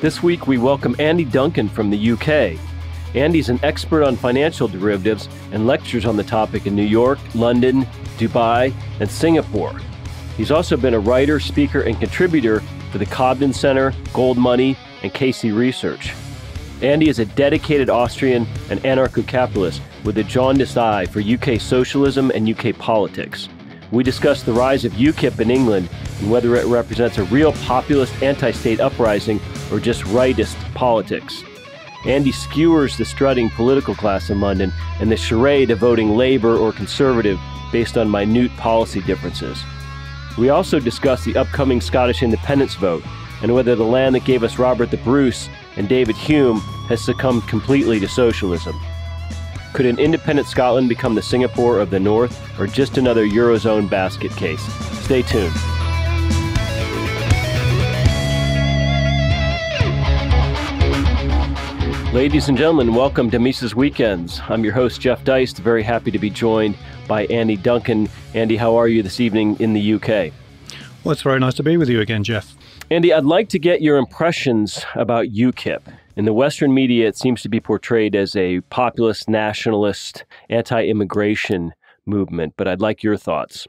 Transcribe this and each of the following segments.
This week, we welcome Andy Duncan from the UK. Andy's an expert on financial derivatives and lectures on the topic in New York, London, Dubai, and Singapore. He's also been a writer, speaker, and contributor for the Cobden Center, Gold Money, and Casey Research. Andy is a dedicated Austrian and anarcho capitalist with a jaundiced eye for UK socialism and UK politics. We discuss the rise of UKIP in England and whether it represents a real populist anti state uprising or just rightist politics. Andy skewers the strutting political class in London and the charade of voting Labour or Conservative based on minute policy differences. We also discuss the upcoming Scottish independence vote and whether the land that gave us Robert the Bruce and David Hume has succumbed completely to socialism. Could an independent Scotland become the Singapore of the North or just another Eurozone basket case? Stay tuned. Ladies and gentlemen, welcome to Mises Weekends. I'm your host, Jeff Deist. Very happy to be joined by Andy Duncan. Andy, how are you this evening in the UK? Well, it's very nice to be with you again, Jeff. Andy, I'd like to get your impressions about UKIP. In the Western media, it seems to be portrayed as a populist, nationalist, anti immigration movement, but I'd like your thoughts.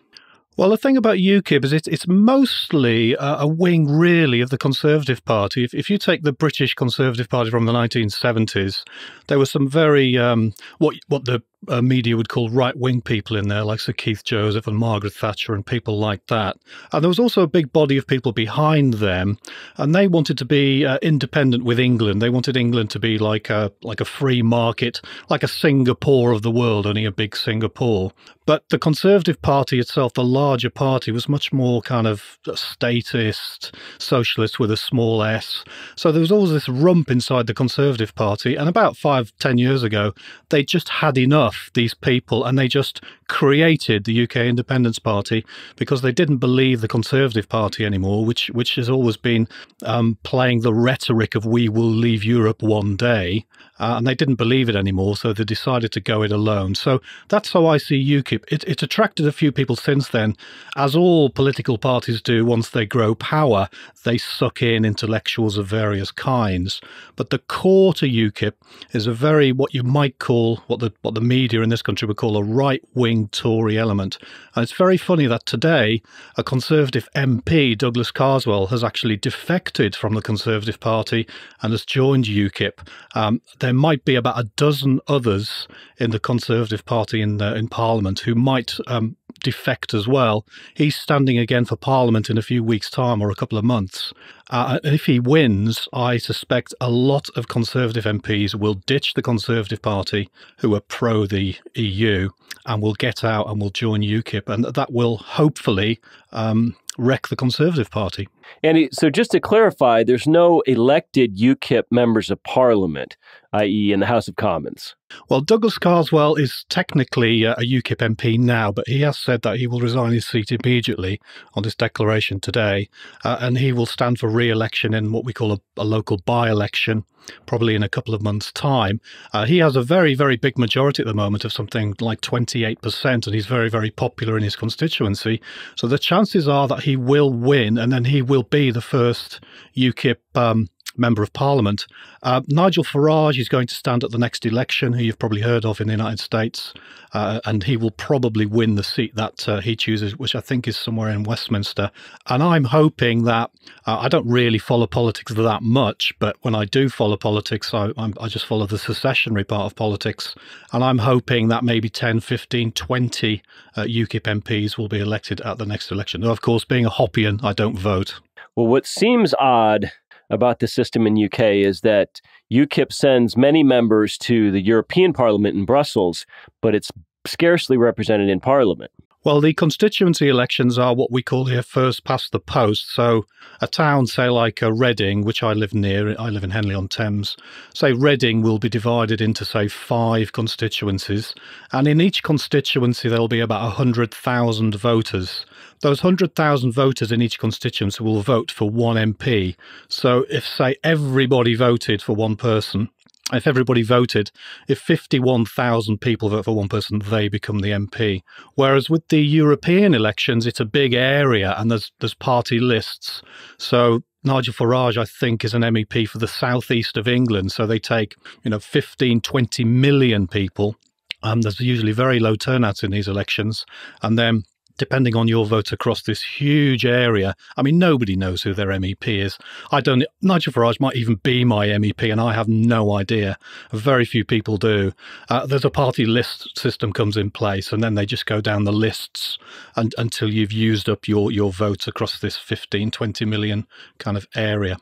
Well, the thing about UKIP is it's, it's mostly a, a wing, really, of the Conservative Party. If, if you take the British Conservative Party from the 1970s, there were some very, um, what, what the uh, media would call right wing people in there, like Sir Keith Joseph and Margaret Thatcher and people like that. And there was also a big body of people behind them, and they wanted to be uh, independent with England. They wanted England to be like a like a free market, like a Singapore of the world, only a big Singapore. But the Conservative Party itself, the larger party, was much more kind of statist, socialist with a small s. So there was always this rump inside the Conservative Party. And about five, ten years ago, they just had enough these people, and they just created the UK Independence Party because they didn't believe the Conservative Party anymore, which which has always been um, playing the rhetoric of "we will leave Europe one day," uh, and they didn't believe it anymore, so they decided to go it alone. So that's how I see UKIP. It, it attracted a few people since then, as all political parties do. Once they grow power, they suck in intellectuals of various kinds. But the core to UKIP is a very what you might call what the what the media in this country would call a right wing Tory element. And it's very funny that today a Conservative MP, Douglas Carswell, has actually defected from the Conservative Party and has joined UKIP. Um, there might be about a dozen others in the Conservative Party in uh, in Parliament who might um, defect as well. He's standing again for Parliament in a few weeks' time or a couple of months. Uh, if he wins, I suspect a lot of Conservative MPs will ditch the Conservative Party, who are pro the EU, and will get out and will join UKIP. And that will hopefully um, wreck the Conservative Party. And so, just to clarify, there's no elected UKIP members of Parliament, i.e., in the House of Commons. Well, Douglas Carswell is technically uh, a UKIP MP now, but he has said that he will resign his seat immediately on this declaration today, uh, and he will stand for re election in what we call a, a local by election, probably in a couple of months' time. Uh, he has a very, very big majority at the moment of something like 28%, and he's very, very popular in his constituency. So the chances are that he will win, and then he will be the first UKIP um, member of parliament. Uh, Nigel Farage is going to stand at the next election, who you've probably heard of in the United States, uh, and he will probably win the seat that uh, he chooses, which I think is somewhere in Westminster. And I'm hoping that uh, I don't really follow politics that much, but when I do follow politics, I, I just follow the secessionary part of politics. And I'm hoping that maybe 10, 15, 20 UKIP uh, MPs will be elected at the next election. Though, of course, being a Hoppian, I don't vote. Well, what seems odd about the system in UK is that UKIP sends many members to the European Parliament in Brussels, but it's scarcely represented in Parliament. Well, the constituency elections are what we call here first past the post. So, a town, say like a Reading, which I live near, I live in Henley on Thames, say Reading will be divided into, say, five constituencies. And in each constituency, there'll be about 100,000 voters. Those 100,000 voters in each constituency will vote for one MP. So, if, say, everybody voted for one person, if everybody voted, if 51,000 people vote for one person, they become the MP. Whereas with the European elections, it's a big area and there's there's party lists. So Nigel Farage, I think, is an MEP for the southeast of England. So they take, you know, 15, 20 million people. Um, there's usually very low turnouts in these elections. And then depending on your vote across this huge area. I mean, nobody knows who their MEP is. I don't. Nigel Farage might even be my MEP, and I have no idea. Very few people do. Uh, there's a party list system comes in place, and then they just go down the lists and, until you've used up your your votes across this 15, 20 million kind of area.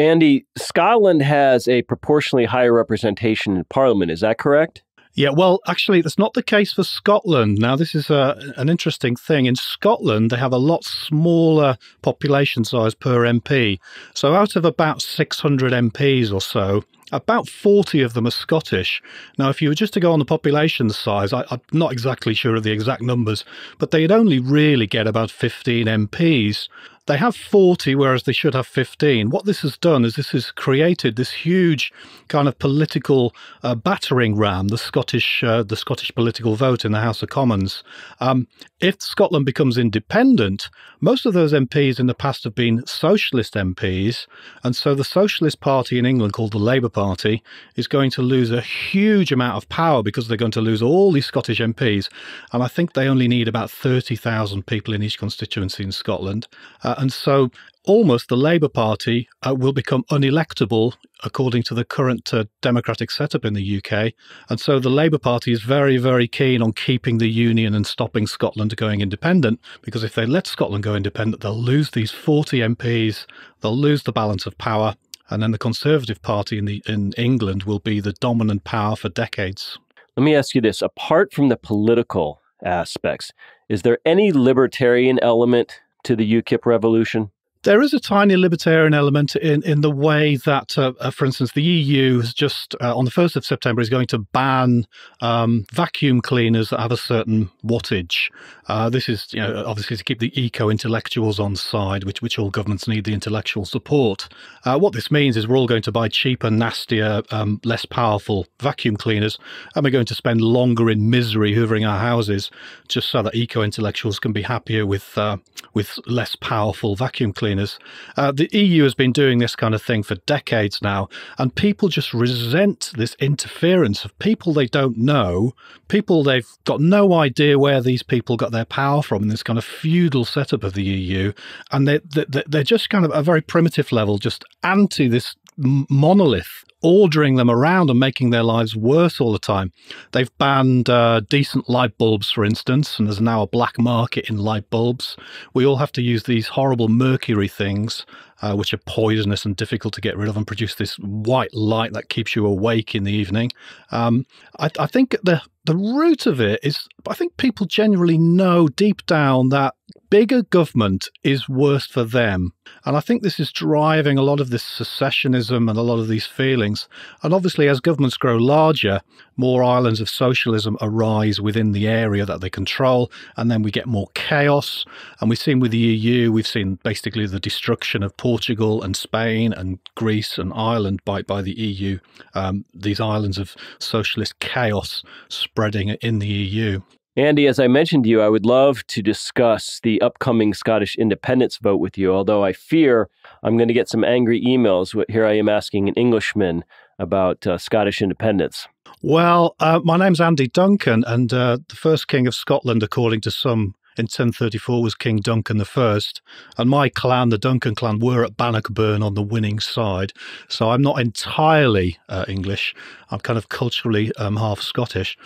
Andy, Scotland has a proportionally higher representation in Parliament. Is that correct? Yeah, well, actually, that's not the case for Scotland. Now, this is a, uh, an interesting thing. In Scotland, they have a lot smaller population size per MP. So, out of about 600 MPs or so, about 40 of them are Scottish. Now, if you were just to go on the population size, I, am not exactly sure of the exact numbers, but they'd only really get about 15 MPs. They have 40, whereas they should have 15. What this has done is this has created this huge kind of political uh, battering ram, the Scottish, uh, the Scottish political vote in the House of Commons. Um, if Scotland becomes independent, most of those MPs in the past have been socialist MPs, and so the Socialist Party in England, called the Labour Party, is going to lose a huge amount of power because they're going to lose all these Scottish MPs. And I think they only need about 30,000 people in each constituency in Scotland. Uh, and so almost the Labour Party uh, will become unelectable according to the current uh, democratic setup in the UK. And so the Labour Party is very, very keen on keeping the Union and stopping Scotland going independent, because if they let Scotland go independent, they'll lose these 40 MPs, they'll lose the balance of power, and then the Conservative Party in, the, in England will be the dominant power for decades. Let me ask you this apart from the political aspects, is there any libertarian element to the UKIP revolution? There is a tiny libertarian element in, in the way that, uh, uh, for instance, the EU has just, uh, on the 1st of September, is going to ban um, vacuum cleaners that have a certain wattage. Uh, this is, you know, obviously to keep the eco intellectuals on side, which, which all governments need the intellectual support. Uh, what this means is we're all going to buy cheaper, nastier, um, less powerful vacuum cleaners, and we're going to spend longer in misery hoovering our houses just so that eco intellectuals can be happier with, uh, with less powerful vacuum cleaners cleaners. Uh, the EU has been doing this kind of thing for decades now, and people just resent this interference of people they don't know, people they've got no idea where these people got their power from in this kind of feudal setup of the EU, and they, they, they're just kind of a very primitive level, just anti this monolith ordering them around and making their lives worse all the time. They've banned uh, decent light bulbs, for instance, and there's now a black market in light bulbs. We all have to use these horrible mercury things, uh, which are poisonous and difficult to get rid of, and produce this white light that keeps you awake in the evening. Um, I, I think the the root of it is, I think people generally know deep down that bigger government is worse for them. And I think this is driving a lot of this secessionism and a lot of these feelings. And obviously, as governments grow larger, more islands of socialism arise within the area that they control. And then we get more chaos. And we've seen with the EU, we've seen basically the destruction of Portugal and Spain and Greece and Ireland by, by the EU, um, these islands of socialist chaos spreading in the EU. Andy, as I mentioned to you, I would love to discuss the upcoming Scottish independence vote with you, although I fear I'm going to get some angry emails. Here I am asking an Englishman about uh, Scottish independence. Well, uh, my name's Andy Duncan, and uh, the first king of Scotland, according to some in 1034 was King Duncan I, and my clan, the Duncan clan, were at Bannockburn on the winning side. So I'm not entirely uh, English. I'm kind of culturally um, half Scottish.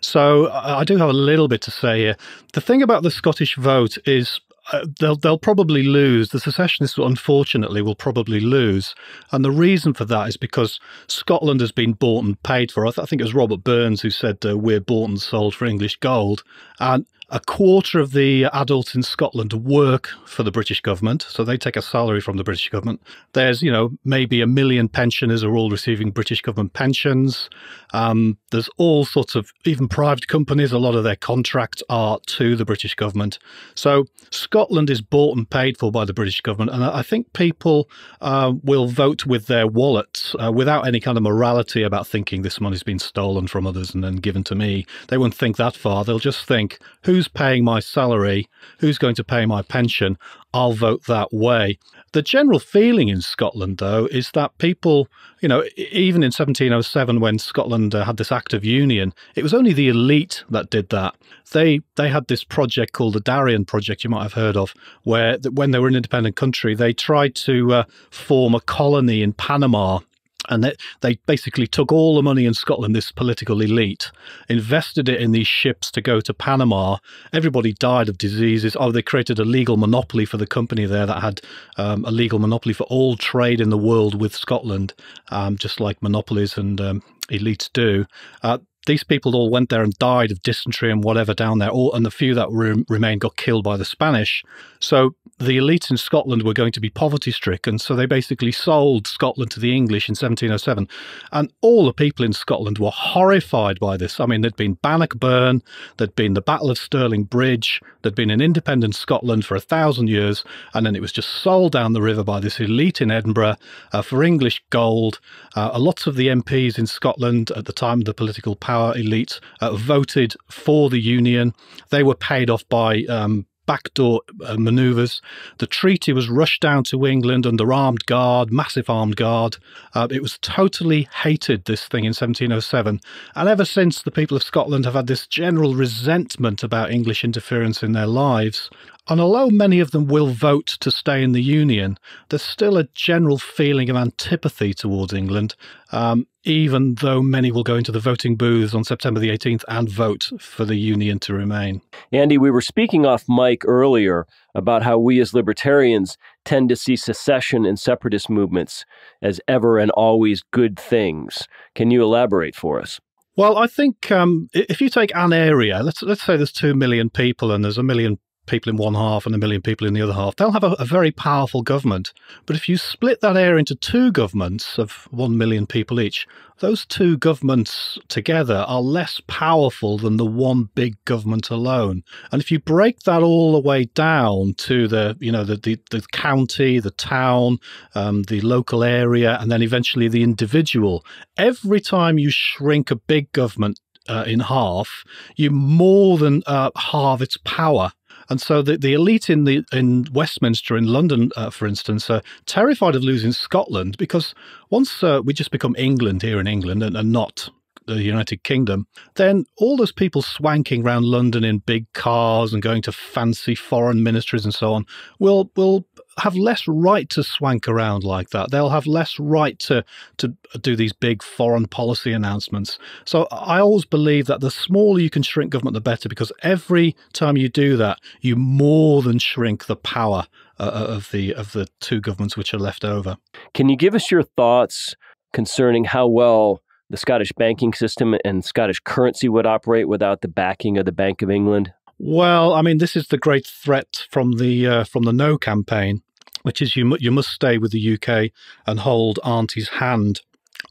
So I do have a little bit to say here. The thing about the Scottish vote is uh, they'll they'll probably lose. The secessionists, unfortunately, will probably lose, and the reason for that is because Scotland has been bought and paid for. I, th- I think it was Robert Burns who said uh, we're bought and sold for English gold, and a quarter of the adults in Scotland work for the British government, so they take a salary from the British government. There's, you know, maybe a million pensioners are all receiving British government pensions. Um, there's all sorts of, even private companies, a lot of their contracts are to the British government. So Scotland is bought and paid for by the British government, and I think people uh, will vote with their wallets uh, without any kind of morality about thinking this money's been stolen from others and then given to me. They won't think that far. They'll just think, who's who's paying my salary, who's going to pay my pension, I'll vote that way. The general feeling in Scotland, though, is that people, you know, even in 1707 when Scotland uh, had this Act of Union, it was only the elite that did that. They they had this project called the Darien Project, you might have heard of, where when they were an independent country, they tried to uh, form a colony in Panama and they, they basically took all the money in Scotland, this political elite, invested it in these ships to go to Panama. Everybody died of diseases. Oh, they created a legal monopoly for the company there that had um, a legal monopoly for all trade in the world with Scotland, um, just like monopolies and um, elites do. Uh, these people all went there and died of dysentery and whatever down there, all, and the few that re- remained got killed by the Spanish. So the elite in Scotland were going to be poverty stricken, so they basically sold Scotland to the English in 1707. And all the people in Scotland were horrified by this. I mean, there'd been Bannockburn, there'd been the Battle of Stirling Bridge, there'd been an independent Scotland for a thousand years, and then it was just sold down the river by this elite in Edinburgh uh, for English gold. Uh, lots of the MPs in Scotland at the time, the political power elite uh, voted for the Union. They were paid off by um, backdoor uh, maneuvers. The treaty was rushed down to England under armed guard, massive armed guard. Uh, it was totally hated, this thing in 1707. And ever since, the people of Scotland have had this general resentment about English interference in their lives. And although many of them will vote to stay in the Union, there's still a general feeling of antipathy towards England, um, even though many will go into the voting booths on September the 18th and vote for the Union to remain. Andy, we were speaking off mic earlier about how we as libertarians tend to see secession and separatist movements as ever and always good things. Can you elaborate for us? Well, I think um, if you take an area, let's let's say there's two million people and there's a million people in one half and a million people in the other half, they'll have a, a, very powerful government. But if you split that area into two governments of one million people each, those two governments together are less powerful than the one big government alone. And if you break that all the way down to the, you know, the the, the county, the town, um, the local area, and then eventually the individual, every time you shrink a big government uh, in half, you more than uh, halve its power. And so the, the elite in the in Westminster in London, uh, for instance, are terrified of losing Scotland because once uh, we just become England here in England and, and not the United Kingdom, then all those people swanking around London in big cars and going to fancy foreign ministries and so on will will have less right to swank around like that. They'll have less right to to do these big foreign policy announcements. So I always believe that the smaller you can shrink government, the better, because every time you do that, you more than shrink the power uh, of the of the two governments which are left over. Can you give us your thoughts concerning how well the Scottish banking system and Scottish currency would operate without the backing of the Bank of England? Well, I mean, this is the great threat from the uh, from the No campaign, which is you you must stay with the UK and hold Auntie's hand.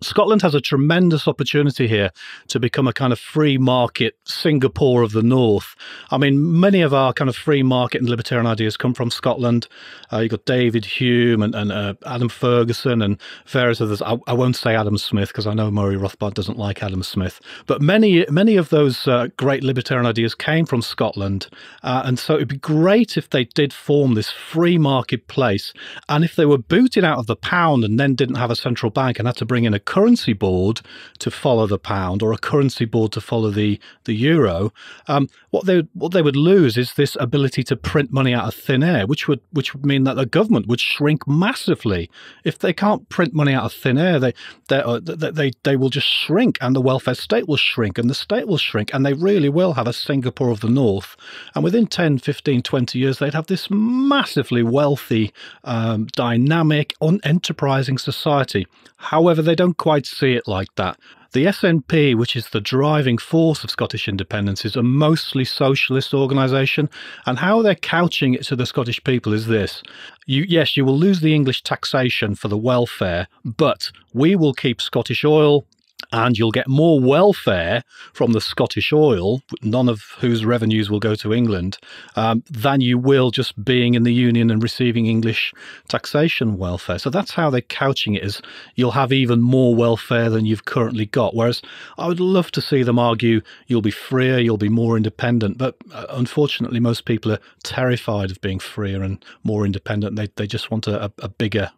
Scotland has a tremendous opportunity here to become a kind of free market Singapore of the North. I mean, many of our kind of free market and libertarian ideas come from Scotland. Uh, you've got David Hume and, and uh, Adam Ferguson and various others. I, I won't say Adam Smith because I know Murray Rothbard doesn't like Adam Smith. But many many of those uh, great libertarian ideas came from Scotland. Uh, and so it'd be great if they did form this free market place. And if they were booted out of the pound and then didn't have a central bank and had to bring in a currency board to follow the pound or a currency board to follow the the euro, um, what they what they would lose is this ability to print money out of thin air, which would which would mean that the government would shrink massively. If they can't print money out of thin air, they they uh, they they will just shrink, and the welfare state will shrink, and the state will shrink, and they really will have a Singapore of the North. And within 10, 15, 20 years, they'd have this massively wealthy, um, dynamic, unenterprising society. However, they don't quite see it like that. The SNP, which is the driving force of Scottish independence, is a mostly socialist organisation. And how they're couching it to the Scottish people is this you, yes, you will lose the English taxation for the welfare, but we will keep Scottish oil, and you'll get more welfare from the Scottish oil, none of whose revenues will go to England, um, than you will just being in the Union and receiving English taxation welfare. So that's how they're couching it: is you'll have even more welfare than you've currently got. Whereas I would love to see them argue you'll be freer, you'll be more independent. But uh, unfortunately, most people are terrified of being freer and more independent. They they just want a, a bigger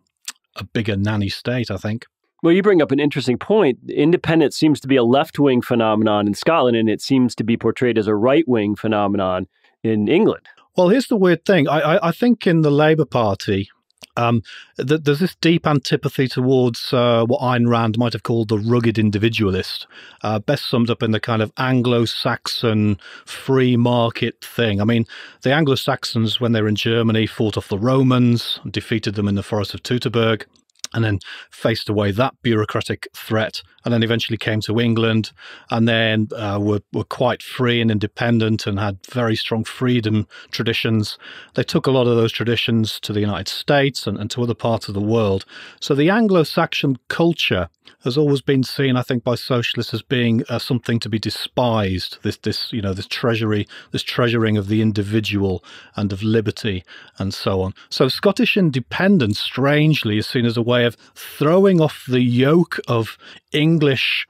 a bigger nanny state. I think. Well, you bring up an interesting point. Independence seems to be a left wing phenomenon in Scotland, and it seems to be portrayed as a right wing phenomenon in England. Well, here's the weird thing. I, I, I think in the Labour Party, um, th- there's this deep antipathy towards uh, what Ayn Rand might have called the rugged individualist, uh, best summed up in the kind of Anglo Saxon free market thing. I mean, the Anglo Saxons, when they were in Germany, fought off the Romans, defeated them in the Forest of Teutoburg and then faced away that bureaucratic threat, and then eventually came to England, and then uh, were were quite free and independent, and had very strong freedom traditions. They took a lot of those traditions to the United States and, and to other parts of the world. So the Anglo-Saxon culture has always been seen, I think, by socialists as being uh, something to be despised. This, this, you know, this treasury, this treasuring of the individual and of liberty, and so on. So Scottish independence, strangely, is seen as a way of throwing off the yoke of English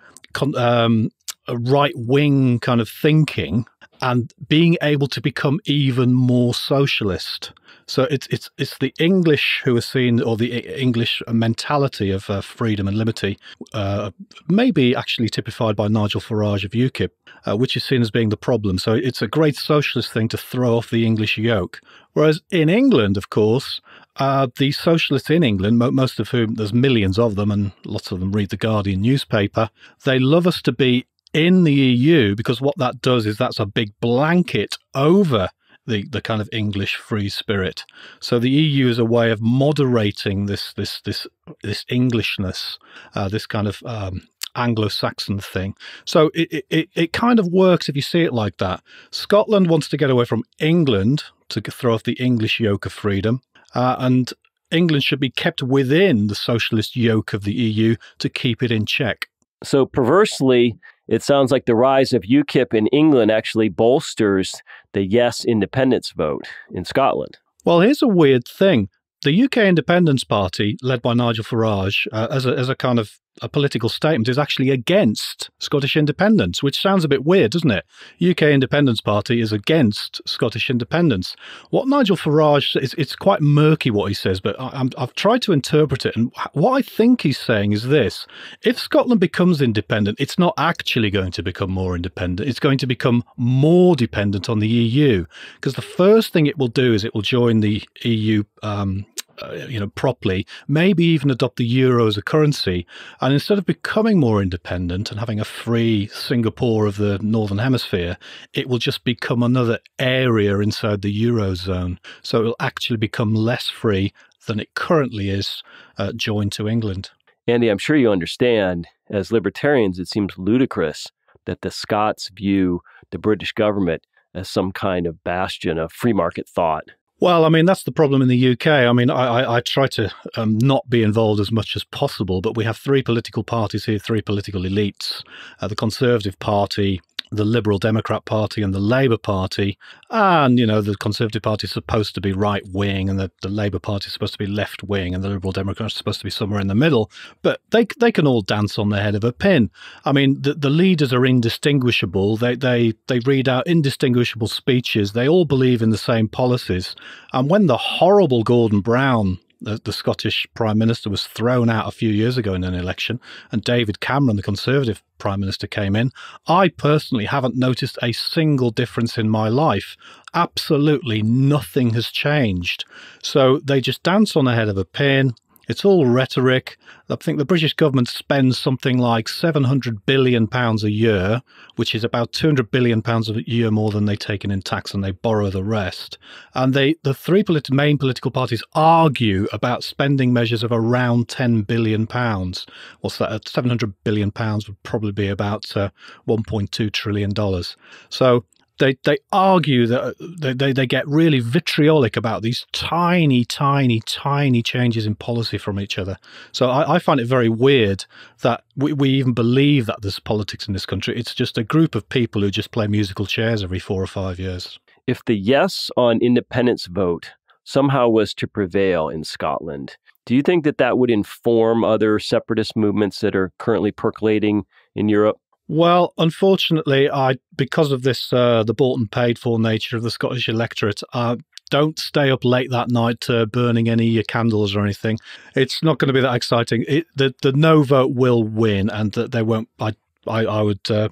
um, right wing kind of thinking and being able to become even more socialist. So it's it's it's the English who are seen, or the English mentality of uh, freedom and liberty, uh, maybe actually typified by Nigel Farage of UKIP, uh, which is seen as being the problem. So it's a great socialist thing to throw off the English yoke. Whereas in England, of course, uh, the socialists in England, most of whom there's millions of them, and lots of them read the Guardian newspaper, they love us to be in the EU because what that does is that's a big blanket over the, the kind of English free spirit. So the EU is a way of moderating this this this this Englishness, uh, this kind of um, Anglo-Saxon thing. So it, it it kind of works if you see it like that. Scotland wants to get away from England to throw off the English yoke of freedom, uh, and England should be kept within the socialist yoke of the EU to keep it in check. So perversely, it sounds like the rise of UKIP in England actually bolsters the yes independence vote in Scotland. Well, here's a weird thing. The UK Independence Party, led by Nigel Farage, uh, as, a, as a kind of a political statement is actually against Scottish independence, which sounds a bit weird, doesn't it? UK Independence Party is against Scottish independence. What Nigel Farage it's, it's quite murky what he says, but I, have tried to interpret it, and what I think he's saying is this: if Scotland becomes independent, it's not actually going to become more independent; it's going to become more dependent on the EU, because the first thing it will do is it will join the EU um, uh, you know, properly, maybe even adopt the euro as a currency. And instead of becoming more independent and having a free Singapore of the Northern Hemisphere, it will just become another area inside the eurozone. So it will actually become less free than it currently is uh, joined to England. Andy, I'm sure you understand, as libertarians, it seems ludicrous that the Scots view the British government as some kind of bastion of free market thought. Well, I mean, that's the problem in the UK. I mean, I, I, I try to um, not be involved as much as possible, but we have three political parties here, three political elites. Uh, the Conservative Party, the Liberal Democrat Party and the Labour Party. And, you know, the Conservative Party is supposed to be right wing and the, the Labour Party is supposed to be left wing and the Liberal Democrats are supposed to be somewhere in the middle. But they they can all dance on the head of a pin. I mean, the, the leaders are indistinguishable. They, they, they read out indistinguishable speeches. They all believe in the same policies. And when the horrible Gordon Brown the, the, Scottish Prime Minister was thrown out a few years ago in an election, and David Cameron, the Conservative Prime Minister, came in. I personally haven't noticed a single difference in my life. Absolutely nothing has changed. So they just dance on the head of a pin. It's all rhetoric. I think the British government spends something like 700 billion pounds a year, which is about 200 billion pounds a year more than they take in in tax, and they borrow the rest. And they, the three main political parties argue about spending measures of around 10 billion pounds. What's that? 700 billion pounds would probably be about uh, 1.2 trillion dollars. So they they argue that uh, they, they, they get really vitriolic about these tiny, tiny, tiny changes in policy from each other. So I, I find it very weird that we, we even believe that there's politics in this country. It's just a group of people who just play musical chairs every four or five years. If the yes on independence vote somehow was to prevail in Scotland, do you think that that would inform other separatist movements that are currently percolating in Europe? Well, unfortunately, I because of this uh, the bought and paid for nature of the Scottish electorate, I don't stay up late that night uh, burning any candles or anything. It's not going to be that exciting. It, the the no vote will win, and that they won't. I I, I would uh,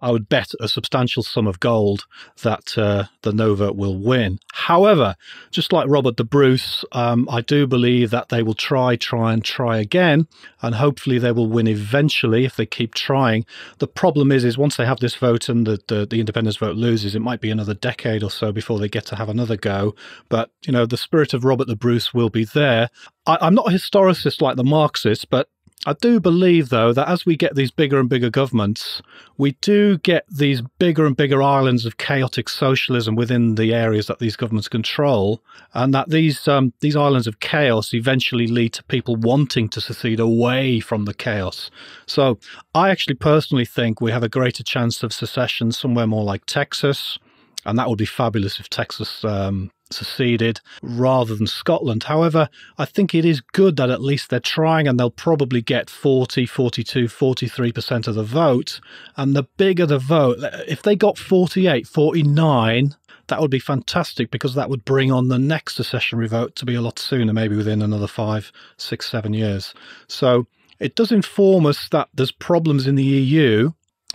I would bet a substantial sum of gold that uh, the Nova will win. However, just like Robert the Bruce, um, I do believe that they will try, try, and try again, and hopefully they will win eventually if they keep trying. The problem is, is once they have this vote and the, the, the independence vote loses, it might be another decade or so before they get to have another go. But you know, the spirit of Robert the Bruce will be there. I, I'm not a historicist like the Marxists, but I do believe, though, that as we get these bigger and bigger governments, we do get these bigger and bigger islands of chaotic socialism within the areas that these governments control, and that these um, these islands of chaos eventually lead to people wanting to secede away from the chaos. So, I actually personally think we have a greater chance of secession somewhere more like Texas, and that would be fabulous if Texas um, seceded rather than Scotland. However, I think it is good that at least they're trying and they'll probably get 40, 42, 43% of the vote. And the bigger the vote, if they got 48, 49, that would be fantastic because that would bring on the next secessionary vote to be a lot sooner, maybe within another five, six, seven years. So it does inform us that there's problems in the EU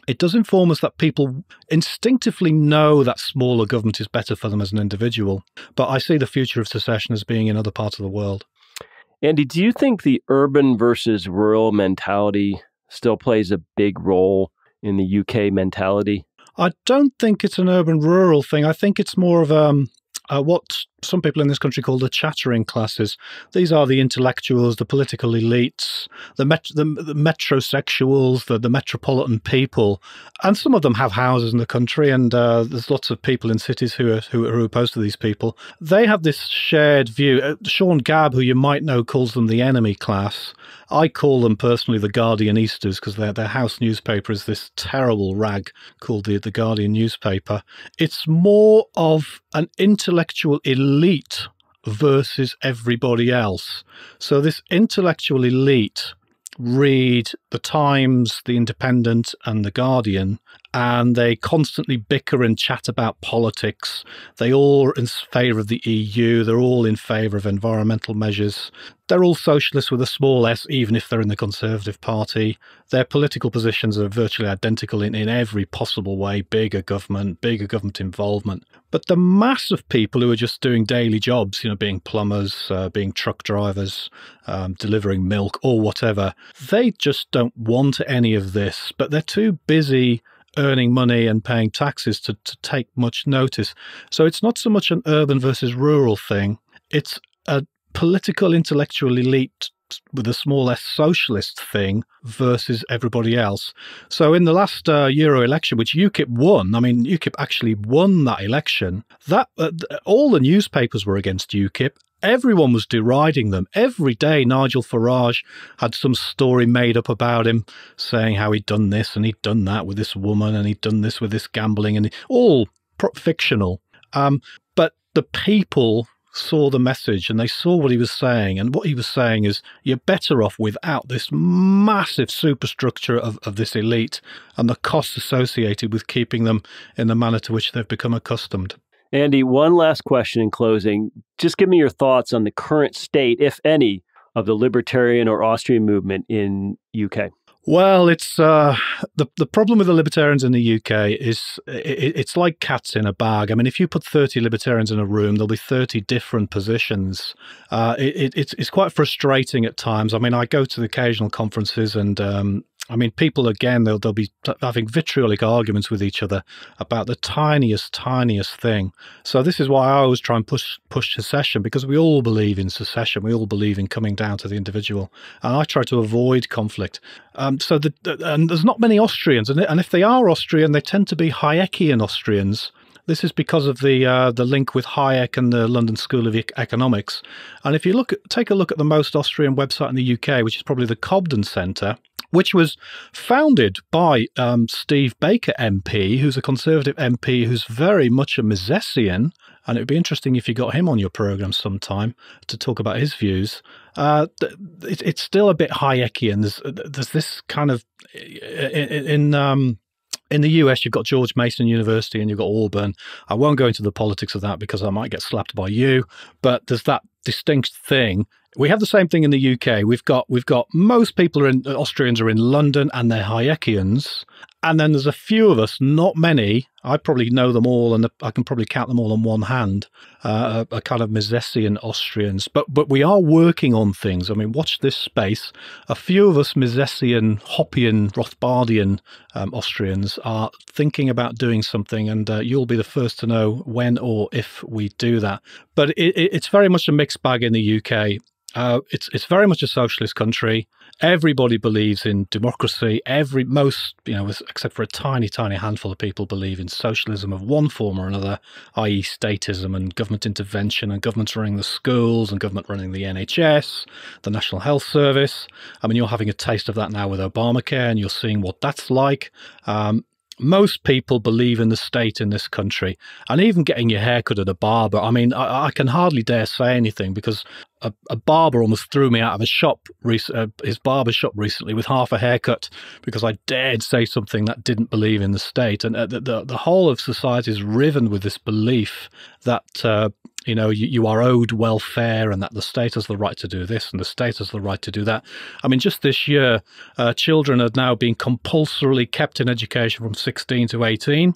it does inform us that people instinctively know that smaller government is better for them as an individual. But I see the future of secession as being in other parts of the world. Andy, do you think the urban versus rural mentality still plays a big role in the UK mentality? I don't think it's an urban rural thing. I think it's more of um, uh, what some people in this country call the chattering classes. These are the intellectuals, the political elites, the, met- the, the metrosexuals, the, the metropolitan people, and some of them have houses in the country. And uh, there's lots of people in cities who are, who are opposed to these people. They have this shared view. Uh, Sean Gabb, who you might know, calls them the enemy class. I call them personally the Guardianistas because their their house newspaper is this terrible rag called the the Guardian newspaper. It's more of an intellectual elite elite versus everybody else. So this intellectual elite read the Times, the Independent, and the Guardian, and they constantly bicker and chat about politics. They all in favour of the EU. They're all in favour of environmental measures. They're all socialists with a small s, even if they're in the Conservative Party. Their political positions are virtually identical in, in every possible way bigger government, bigger government involvement. But the mass of people who are just doing daily jobs, you know, being plumbers, uh, being truck drivers, um, delivering milk, or whatever, they just don't want any of this, but they're too busy earning money and paying taxes to, to take much notice. So it's not so much an urban versus rural thing, it's a political intellectual elite with a small s socialist thing versus everybody else. So in the last uh, Euro election, which UKIP won, I mean UKIP actually won that election. That uh, all the newspapers were against UKIP, Everyone was deriding them. Every day, Nigel Farage had some story made up about him, saying how he'd done this and he'd done that with this woman and he'd done this with this gambling and all fictional. Um, but the people saw the message and they saw what he was saying. And what he was saying is, you're better off without this massive superstructure of, of this elite and the costs associated with keeping them in the manner to which they've become accustomed. Andy, one last question in closing. Just give me your thoughts on the current state, if any, of the libertarian or Austrian movement in UK. Well, it's uh, the the problem with the libertarians in the UK is it, it's like cats in a bag. I mean, if you put thirty libertarians in a room, there'll be thirty different positions. Uh, it, it's it's quite frustrating at times. I mean, I go to the occasional conferences and um, I mean, people again, they'll, they'll be having vitriolic arguments with each other about the tiniest, tiniest thing. So this is why I always try and push push secession because we all believe in secession. We all believe in coming down to the individual, and I try to avoid conflict. Um, so the, and there's not many Austrians, and, and if they are Austrian, they tend to be Hayekian Austrians. This is because of the uh, the link with Hayek and the London School of Economics. And if you look, at, take a look at the most Austrian website in the UK, which is probably the Cobden Centre, which was founded by um, Steve Baker MP, who's a Conservative MP who's very much a Misesian. And it would be interesting if you got him on your program sometime to talk about his views. Uh, it, it's still a bit Hayekian. There's, there's this kind of in, in um, in the US, you've got George Mason University and you've got Auburn. I won't go into the politics of that because I might get slapped by you. But there's that distinct thing we have the same thing in the UK. We've got we've got most people are in Austrians are in London and they're Hayekians, and then there's a few of us, not many. I probably know them all, and I can probably count them all on one hand. Uh, a, kind of Misesian Austrians, but but we are working on things. I mean, watch this space. A few of us Misesian, Hoppian, Rothbardian um, Austrians are thinking about doing something, and uh, you'll be the first to know when or if we do that. But it, it, it's very much a mixed bag in the UK. Uh, it's it's very much a socialist country. Everybody believes in democracy. Every most you know, except for a tiny, tiny handful of people, believe in socialism of one form or another, i.e., statism and government intervention and government running the schools and government running the NHS, the National Health Service. I mean, you're having a taste of that now with Obamacare, and you're seeing what that's like. Um, most people believe in the state in this country, and even getting your hair cut at a barber. I mean, I, I can hardly dare say anything because a, a, barber almost threw me out of a shop, uh, his barber shop recently, with half a haircut because I dared say something that didn't believe in the state. And uh, the, the, the whole of society is riven with this belief that uh, you know, you, you, are owed welfare and that the state has the right to do this and the state has the right to do that. I mean, just this year, uh, children are now being compulsorily kept in education from 16 to 18.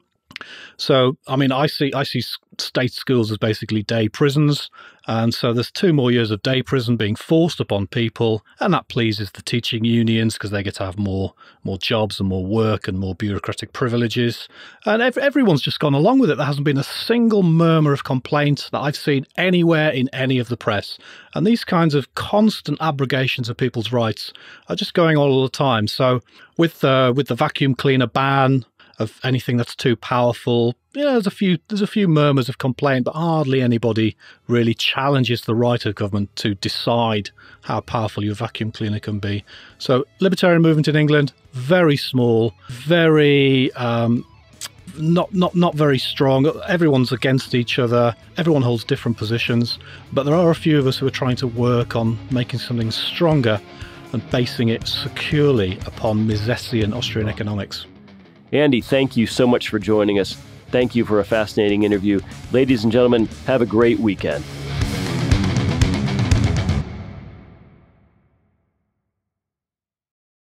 So, I mean, I see I see state schools as basically day prisons, and so there's two more years of day prison being forced upon people, and that pleases the teaching unions because they get to have more more jobs and more work and more bureaucratic privileges, and ev- everyone's just gone along with it. There hasn't been a single murmur of complaint that I've seen anywhere in any of the press, and these kinds of constant abrogations of people's rights are just going on all the time. So, with uh, with the vacuum cleaner ban of anything that's too powerful. You know, there's a few there's a few murmurs of complaint, but hardly anybody really challenges the right of government to decide how powerful your vacuum cleaner can be. So, libertarian movement in England very small, very um, not not not very strong. Everyone's against each other. Everyone holds different positions, but there are a few of us who are trying to work on making something stronger and basing it securely upon Misesian Austrian economics. Andy, thank you so much for joining us. Thank you for a fascinating interview. Ladies and gentlemen, have a great weekend.